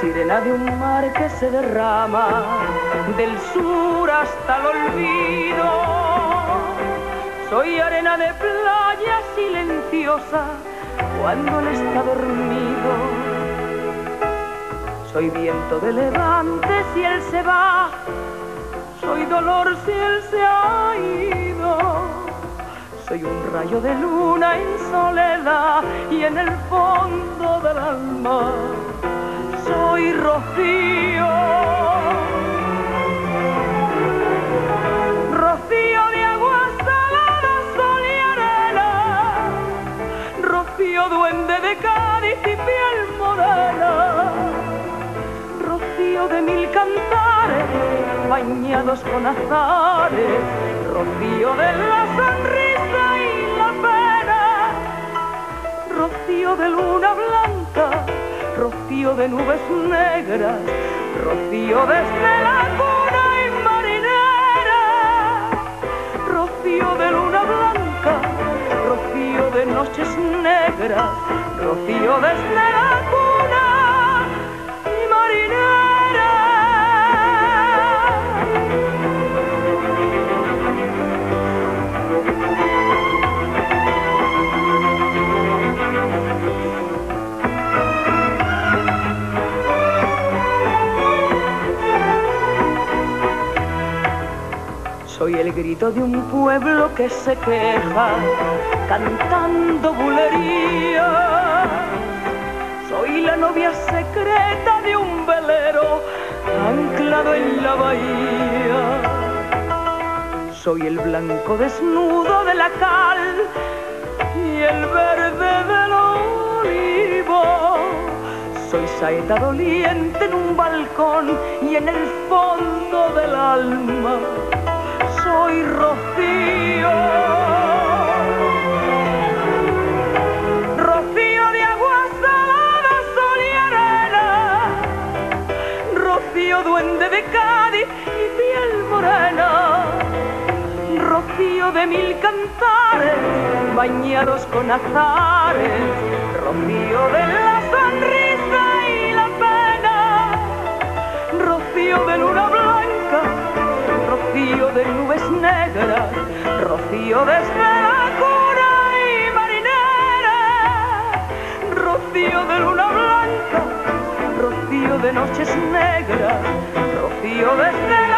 sirena de un mar que se derrama del sur hasta el olvido. Soy arena de playa silenciosa cuando él está dormido. Soy viento de levante si él se va, soy dolor si él se ha ido. Soy un rayo de luna en soledad y en el fondo del alma soy rocío. Rocío de agua salada, sol y arena. Rocío duende de Cádiz y piel morena. Rocío de mil cantares, bañados con azares. Rocío de la sonrisa y la pena. Rocío de luna blanca rocío de nubes negras, rocío desde la cuna y marinera, rocío de luna blanca, rocío de noches negras, rocío desde la cuna Soy el grito de un pueblo que se queja cantando bulería. Soy la novia secreta de un velero anclado en la bahía. Soy el blanco desnudo de la cal y el verde del olivo. Soy saeta doliente en un balcón y en el fondo del alma soy rocío. Rocío de agua salada, sol y arena. Rocío duende de Cádiz y piel morena. Rocío de mil cantares, bañados con azares. Rocío de la sonrisa rocío desde la cuna y marinera, rocío de luna blanca, rocío de noches negras, rocío desde